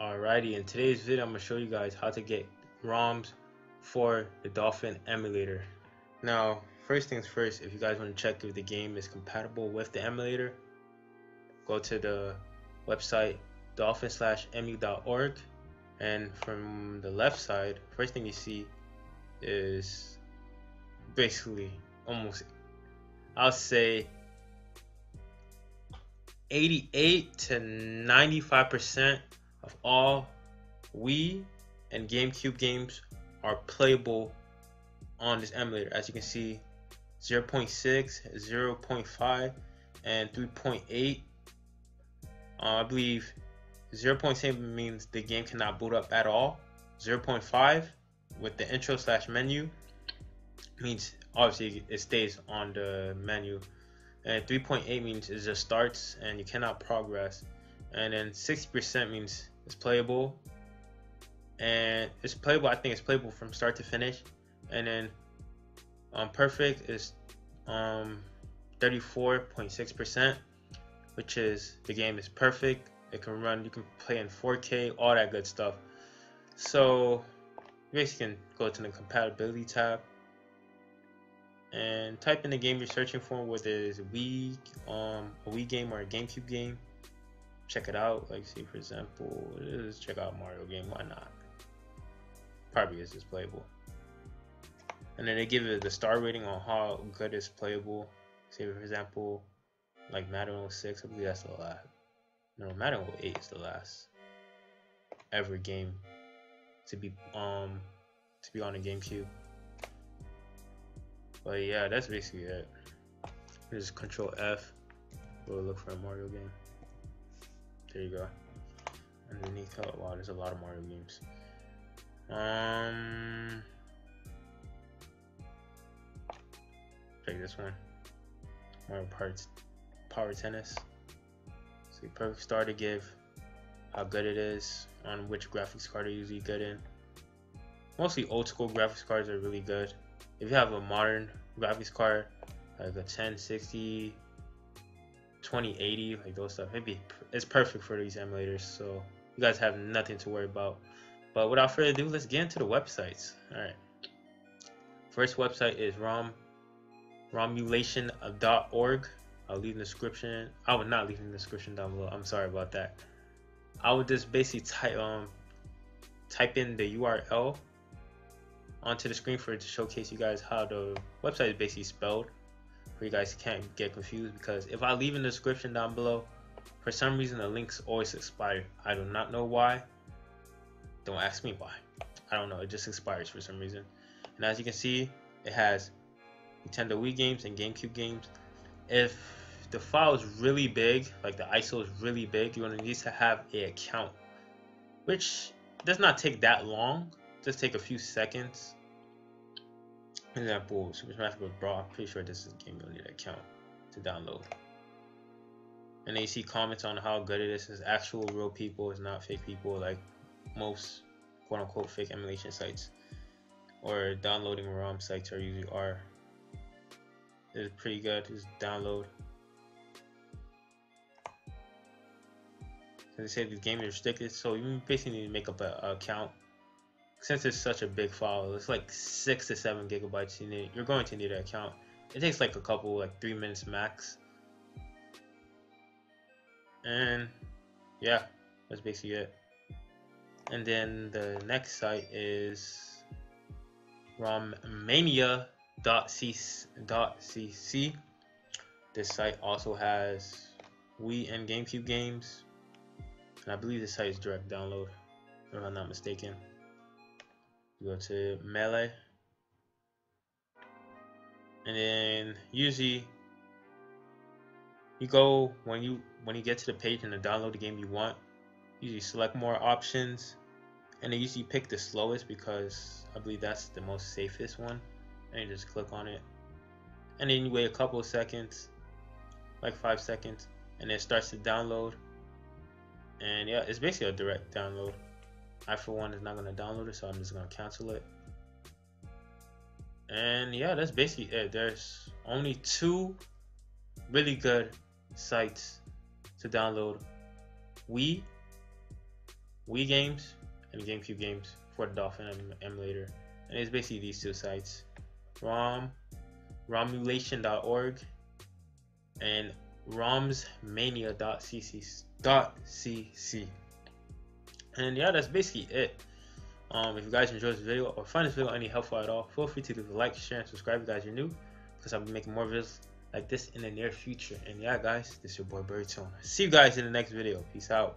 Alrighty, in today's video, I'm going to show you guys how to get ROMs for the Dolphin emulator. Now, first things first, if you guys want to check if the game is compatible with the emulator, go to the website dolphin-emu.org and from the left side, first thing you see is basically almost, I'll say 88 to 95% of all Wii and GameCube games are playable on this emulator. As you can see, 0.6, 0.5, and 3.8. Uh, I believe 0.7 means the game cannot boot up at all. 0.5 with the intro slash menu means obviously it stays on the menu. And 3.8 means it just starts and you cannot progress. And then 60% means it's playable, and it's playable. I think it's playable from start to finish. And then um, perfect is um 34.6%, which is the game is perfect. It can run. You can play in 4K, all that good stuff. So you basically can go to the compatibility tab and type in the game you're searching for, whether it's a Wii, um, a Wii game or a GameCube game check it out. Like, say for example, let's check out Mario game. Why not? Probably is just playable. And then they give it the star rating on how good it's playable. Say for example, like Madden 06, I believe that's the last. No, Madden 08 is the last ever game to be um to be on a GameCube. But yeah, that's basically it. Just Control F. We'll look for a Mario game. There you go. Underneath, oh wow, there's a lot of Mario games. Um, take this one. Mario Parts Power Tennis. So perfect star to give how good it is on which graphics card are usually good in. Mostly old school graphics cards are really good. If you have a modern graphics card, like a 1060 2080 like those stuff. Maybe it's perfect for these emulators so you guys have nothing to worry about. But without further ado let's get into the websites. All right. First website is rom romulation.org i'll leave in the description. I would not leave in the description down below. I'm sorry about that. I would just basically type um type in the url onto the screen for it to showcase you guys how the website is basically spelled where you guys can't get confused because if I leave in the description down below, for some reason the links always expire. I do not know why. Don't ask me why. I don't know. It just expires for some reason. And as you can see, it has Nintendo Wii games and GameCube games. If the file is really big, like the ISO is really big, you're gonna need to have a account, which does not take that long. Just take a few seconds example, Super Smash Bros. Brawl. I'm pretty sure this is a game you'll need an account to download. And then you see comments on how good it is. It's actual real people. It's not fake people like most quote unquote fake emulation sites or downloading ROM sites are usually are. It's pretty good. Just download. they say the game is restricted, so you basically need to make up an account since it's such a big file, it's like six to seven gigabytes. You need, you're going to need an account. It takes like a couple, like three minutes max. And yeah, that's basically it. And then the next site is romsmania.cc. This site also has Wii and GameCube games. And I believe this site is direct download, if I'm not mistaken go to melee. And then usually you go when you when you get to the page and download the game you want usually select more options. And then usually pick the slowest because I believe that's the most safest one. And you just click on it. And then you wait a couple of seconds like five seconds and it starts to download. And yeah it's basically a direct download I for one is not going to download it, so I'm just going to cancel it. And yeah, that's basically it. There's only two really good sites to download Wii Wii games and GameCube games for the Dolphin emulator. And it's basically these two sites. ROM, romulation.org, and romsmania.cc. And yeah, that's basically it. Um, if you guys enjoyed this video or find this video any helpful at all, feel free to leave a like, share, and subscribe if you guys are new because I'll be making more videos like this in the near future. And yeah, guys, this is your boy Tone. See you guys in the next video. Peace out.